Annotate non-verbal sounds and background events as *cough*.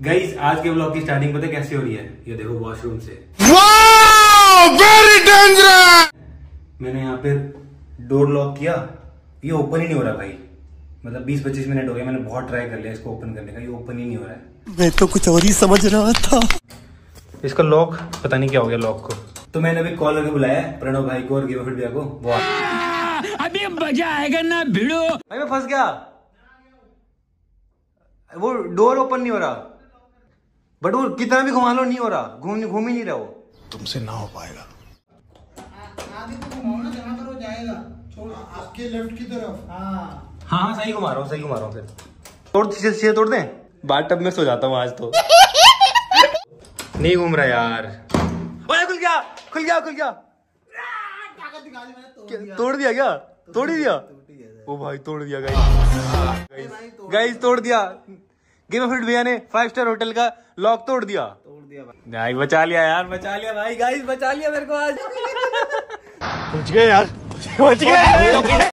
Guys आज के blog की स्टार्टिंग पता कैसे हो रही है? ये देखो वॉशरूम से। वेरी डेंजरस मैंने यहाँ पे डोर लॉक किया। ये ओपन ही नहीं हो रहा भाई। मतलब 20-25 मिनट हो गए मैंने बहुत ट्राई कर लिया इसको ओपन करने का। ये ओपन ही नहीं हो रहा है। मैं तो कुछ और ही समझ रहा था। इसका लॉक पता नहीं क्या हो गया लॉक को। तो मैंने अभी कॉल करके बुलाया है प्रणव भाई को और गिवर भैया को। वो अभी मज़ा आएगा ना भिड़ो। भाई मैं फंस गया। वो डोर ओपन नहीं हो रहा। बट वो कितना भी घुमा लो नहीं हो रहा। घूम घूम ही नहीं रहा वो। तुमसे ना हो पाएगा। आगे तो घुमाओ ना जहाँ पर वो जाएगा छोड़ आपके लेफ़्ट की तरफ़ हाँ हाँ हाँ सही घुमा रहा हूँ सही घुमा रहा हूँ फिर। तोड़ शीशे तोड़ दें। बाट टब में सो जाता हूँ आज तो। नहीं घूम रहा यार। ओए खुल गया खुल गया खुल गया। तोड़ दिया तोड़ दिया क्या? तोड़ ही दिया? ओ भाई तोड़ दिया गाइस गाइस तोड़ दिया। गेम ऑफ़ भैया ने फाइव स्टार होटल का लॉक तोड़ दिया। तोड़ दिया भाई। भाई बचा लिया यार। बचा लिया भाई गाइस बचा लिया मेरे को आज। *laughs* बच गए यार। बच गए। *laughs*